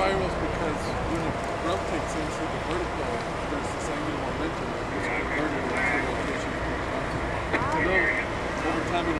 spirals because when the grub takes in through the vertical, there's this angular momentum that gets converted into rotation. So they'll, over time,